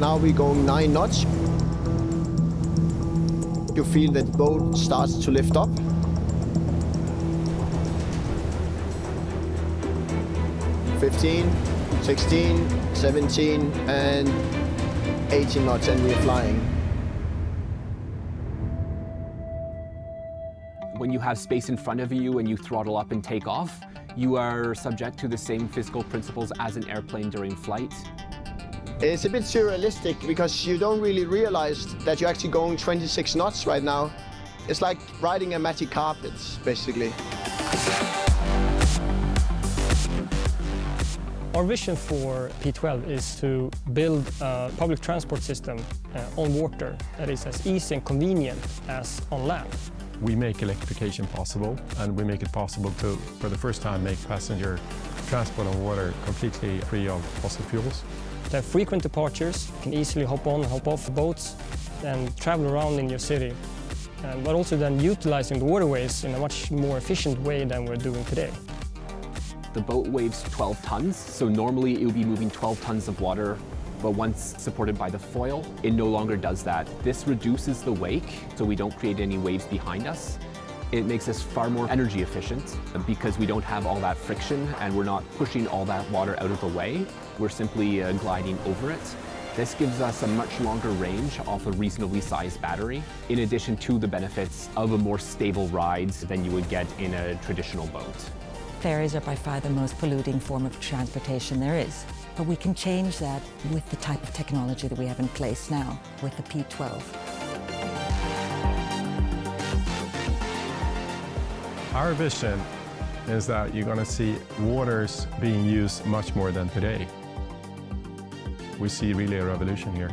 Now we're going nine knots. You feel that boat starts to lift up. Fifteen, sixteen, seventeen, and 18 knots, and we're flying. When you have space in front of you and you throttle up and take off, you are subject to the same physical principles as an airplane during flight. It's a bit surrealistic because you don't really realize that you're actually going 26 knots right now. It's like riding a magic carpet, basically. Our vision for P12 is to build a public transport system uh, on water that is as easy and convenient as on land. We make electrification possible and we make it possible to, for the first time, make passenger transport on water completely free of fossil fuels. Have frequent departures, you can easily hop on and hop off the boats and travel around in your city. Uh, but also then utilizing the waterways in a much more efficient way than we're doing today. The boat weighs 12 tons, so normally it would be moving 12 tons of water, but once supported by the foil, it no longer does that. This reduces the wake, so we don't create any waves behind us. It makes us far more energy efficient because we don't have all that friction and we're not pushing all that water out of the way. We're simply uh, gliding over it. This gives us a much longer range off a reasonably sized battery, in addition to the benefits of a more stable ride than you would get in a traditional boat. Ferries are by far the most polluting form of transportation there is. But we can change that with the type of technology that we have in place now, with the P12. Our vision is that you're going to see waters being used much more than today. We see really a revolution here.